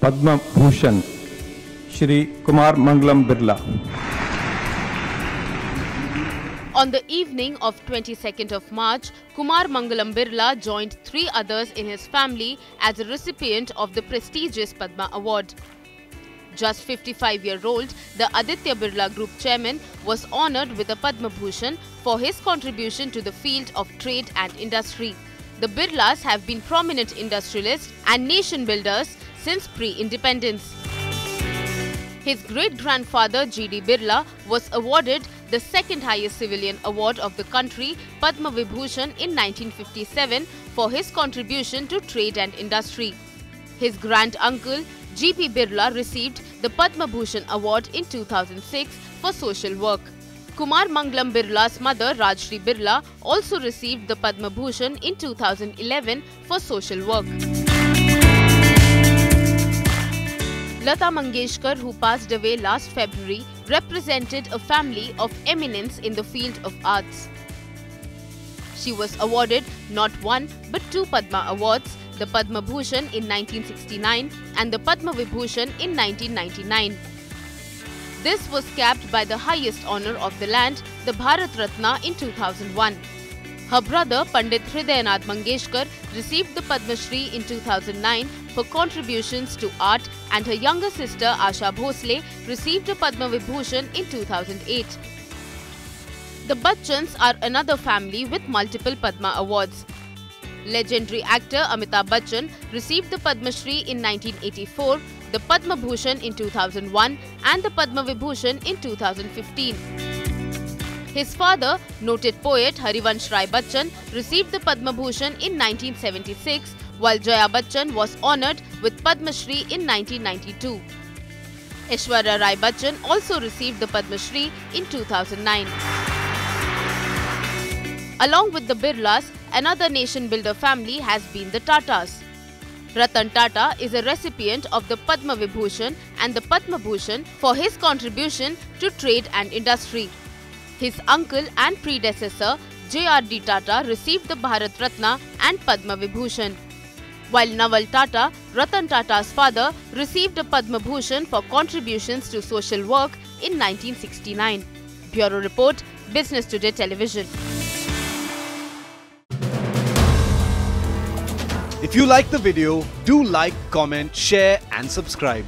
Padma Bhushan, Shri Kumar Mangalam Birla. On the evening of 22nd of March, Kumar Mangalam Birla joined three others in his family as a recipient of the prestigious Padma Award. Just 55-year-old, the Aditya Birla Group chairman was honored with a Padma Bhushan for his contribution to the field of trade and industry. The Birlas have been prominent industrialists and nation builders since pre-independence. His great-grandfather G.D. Birla was awarded the second highest civilian award of the country, Padma Vibhushan in 1957 for his contribution to trade and industry. His grand-uncle G.P. Birla received the Padma Bhushan award in 2006 for social work. Kumar Mangalam Birla's mother Rajshri Birla also received the Padma Bhushan in 2011 for social work. Lata Mangeshkar, who passed away last February, represented a family of eminence in the field of arts. She was awarded not one but two Padma Awards, the Padma Bhushan in 1969 and the Padma Vibhushan in 1999. This was capped by the highest honor of the land, the Bharat Ratna in 2001. Her brother Pandit Hridayanath Mangeshkar received the Padma Shri in 2009 for contributions to art and her younger sister Asha Bhosle received a Padma Vibhushan in 2008. The Bachchans are another family with multiple Padma Awards. Legendary actor Amitabh Bachchan received the Padma Shri in 1984, the Padma Bhushan in 2001 and the Padma Vibhushan in 2015. His father, noted poet Harivansh Rai Bachchan, received the Padma Bhushan in 1976, while Jaya Bachchan was honoured with Padma Shri in 1992. Aishwarya Rai Bachchan also received the Padma Shri in 2009. Along with the Birlas, another nation builder family has been the Tatas. Ratan Tata is a recipient of the Padma Vibhushan and the Padma Bhushan for his contribution to trade and industry. His uncle and predecessor J.R.D. Tata received the Bharat Ratna and Padma Vibhushan. While Naval Tata, Ratan Tata's father, received a Padma Bhushan for contributions to social work in 1969. Bureau Report, Business Today Television. If you like the video, do like, comment, share and subscribe.